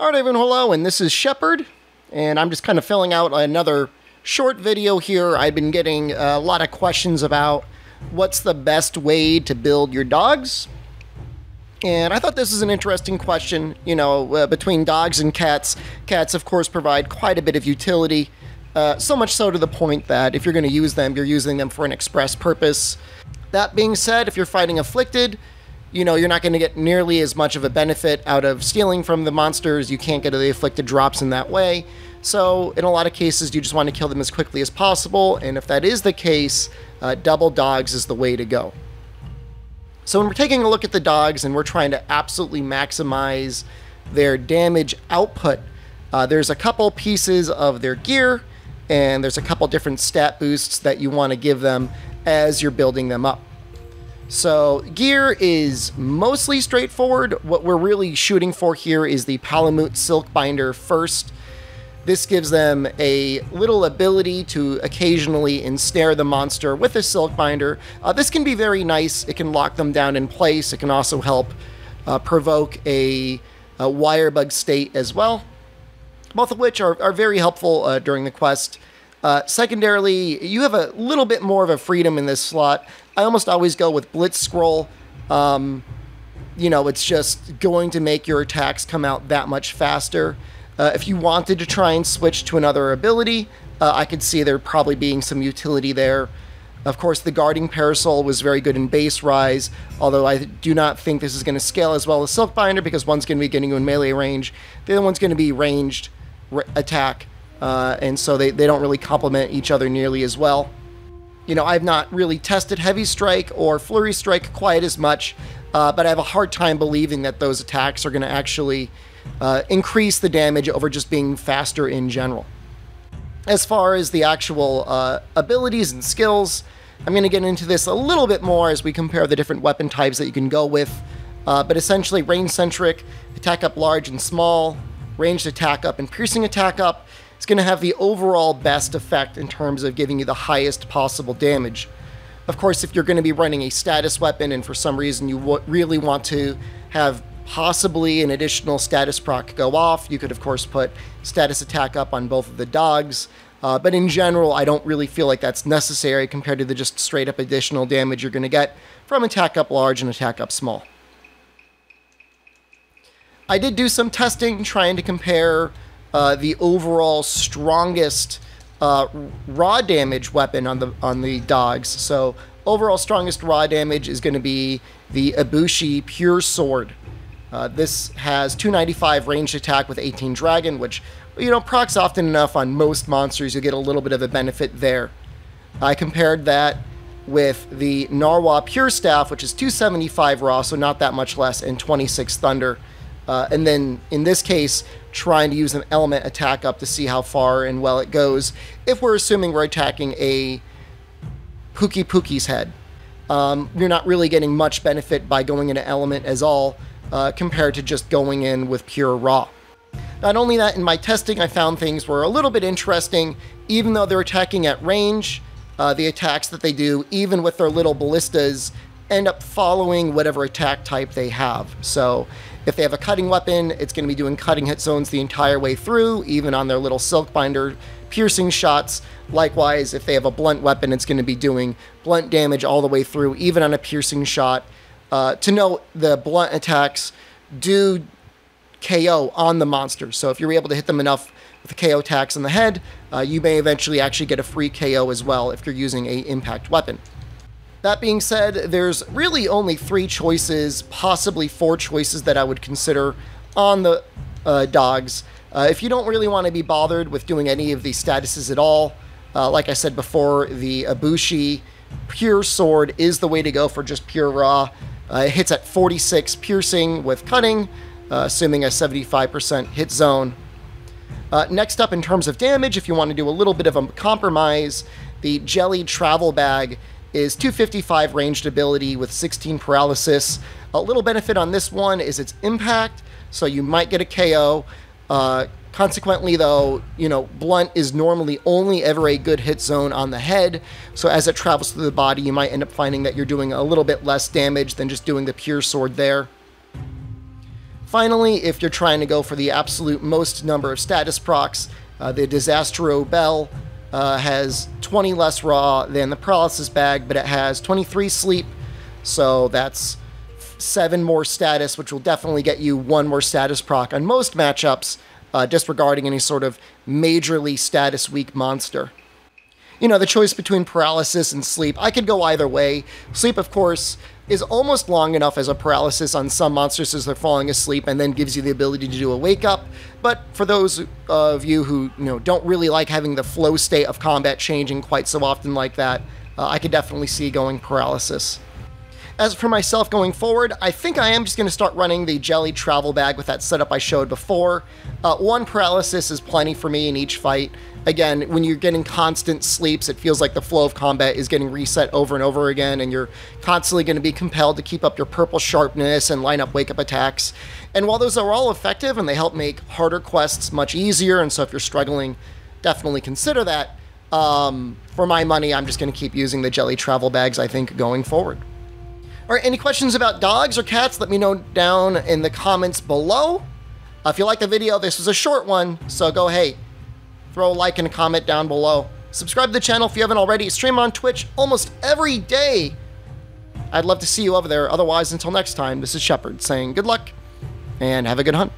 Alright everyone, hello, and this is Shepard, and I'm just kind of filling out another short video here. I've been getting a lot of questions about what's the best way to build your dogs. And I thought this is an interesting question. You know, uh, between dogs and cats, cats, of course, provide quite a bit of utility. Uh, so much so to the point that if you're going to use them, you're using them for an express purpose. That being said, if you're fighting afflicted, you know, you're not going to get nearly as much of a benefit out of stealing from the monsters. You can't get the afflicted drops in that way. So, in a lot of cases, you just want to kill them as quickly as possible. And if that is the case, uh, double dogs is the way to go. So, when we're taking a look at the dogs and we're trying to absolutely maximize their damage output, uh, there's a couple pieces of their gear and there's a couple different stat boosts that you want to give them as you're building them up. So gear is mostly straightforward. What we're really shooting for here is the Palamute Silk Binder first. This gives them a little ability to occasionally ensnare the monster with a Silk Binder. Uh, this can be very nice. It can lock them down in place. It can also help uh, provoke a, a Wirebug state as well. Both of which are, are very helpful uh, during the quest. Uh, secondarily, you have a little bit more of a freedom in this slot. I almost always go with Blitz Scroll. Um, you know, it's just going to make your attacks come out that much faster. Uh, if you wanted to try and switch to another ability, uh, I could see there probably being some utility there. Of course, the Guarding Parasol was very good in base rise, although I do not think this is going to scale as well as Silk Binder because one's going to be getting you in melee range, the other one's going to be ranged attack, uh, and so they, they don't really complement each other nearly as well. You know, I've not really tested Heavy Strike or Flurry Strike quite as much, uh, but I have a hard time believing that those attacks are going to actually uh, increase the damage over just being faster in general. As far as the actual uh, abilities and skills, I'm going to get into this a little bit more as we compare the different weapon types that you can go with. Uh, but essentially, range centric, attack up large and small, ranged attack up and piercing attack up, it's going to have the overall best effect in terms of giving you the highest possible damage. Of course, if you're going to be running a status weapon and for some reason you really want to have possibly an additional status proc go off, you could of course put status attack up on both of the dogs. Uh, but in general, I don't really feel like that's necessary compared to the just straight up additional damage you're going to get from attack up large and attack up small. I did do some testing trying to compare uh, the overall strongest uh, raw damage weapon on the on the dogs. So overall strongest raw damage is going to be the Ibushi Pure Sword. Uh, this has 295 ranged attack with 18 dragon, which you know procs often enough on most monsters. You get a little bit of a benefit there. I compared that with the Narwa Pure Staff, which is 275 raw, so not that much less, and 26 thunder. Uh, and then in this case, trying to use an element attack up to see how far and well it goes. If we're assuming we're attacking a Pukei-Pukei's head, um, you're not really getting much benefit by going into element as all uh, compared to just going in with pure raw. Not only that, in my testing, I found things were a little bit interesting. Even though they're attacking at range, uh, the attacks that they do, even with their little ballistas, end up following whatever attack type they have. So if they have a cutting weapon, it's going to be doing cutting hit zones the entire way through, even on their little silk binder piercing shots. Likewise, if they have a blunt weapon, it's going to be doing blunt damage all the way through, even on a piercing shot. Uh, to note, the blunt attacks do KO on the monster. So if you're able to hit them enough with the KO attacks on the head, uh, you may eventually actually get a free KO as well if you're using a impact weapon. That being said, there's really only three choices, possibly four choices that I would consider on the uh, dogs. Uh, if you don't really want to be bothered with doing any of these statuses at all, uh, like I said before, the Ibushi Pure Sword is the way to go for just pure raw. Uh, it hits at 46 piercing with cutting, uh, assuming a 75% hit zone. Uh, next up, in terms of damage, if you want to do a little bit of a compromise, the Jelly Travel Bag is 255 ranged ability with 16 paralysis. A little benefit on this one is its impact, so you might get a KO. Uh, consequently, though, you know, blunt is normally only ever a good hit zone on the head, so as it travels through the body, you might end up finding that you're doing a little bit less damage than just doing the pure sword there. Finally, if you're trying to go for the absolute most number of status procs, uh, the Disastro Bell uh, has 20 less raw than the Paralysis bag, but it has 23 sleep, so that's seven more status, which will definitely get you one more status proc on most matchups, uh, disregarding any sort of majorly status weak monster. You know, the choice between paralysis and sleep, I could go either way. Sleep, of course, is almost long enough as a paralysis on some monsters as they're falling asleep and then gives you the ability to do a wake up. But for those of you who you know don't really like having the flow state of combat changing quite so often like that, uh, I could definitely see going paralysis. As for myself going forward, I think I am just going to start running the Jelly travel bag with that setup I showed before. Uh, one paralysis is plenty for me in each fight. Again, when you're getting constant sleeps, it feels like the flow of combat is getting reset over and over again, and you're constantly going to be compelled to keep up your purple sharpness and line up wake up attacks. And while those are all effective and they help make harder quests much easier, and so if you're struggling, definitely consider that. Um, for my money, I'm just going to keep using the jelly travel bags, I think, going forward. All right, any questions about dogs or cats, let me know down in the comments below. Uh, if you like the video, this was a short one, so go, hey, throw a like and a comment down below. Subscribe to the channel if you haven't already. Stream on Twitch almost every day. I'd love to see you over there. Otherwise, until next time, this is Shepard saying good luck and have a good hunt.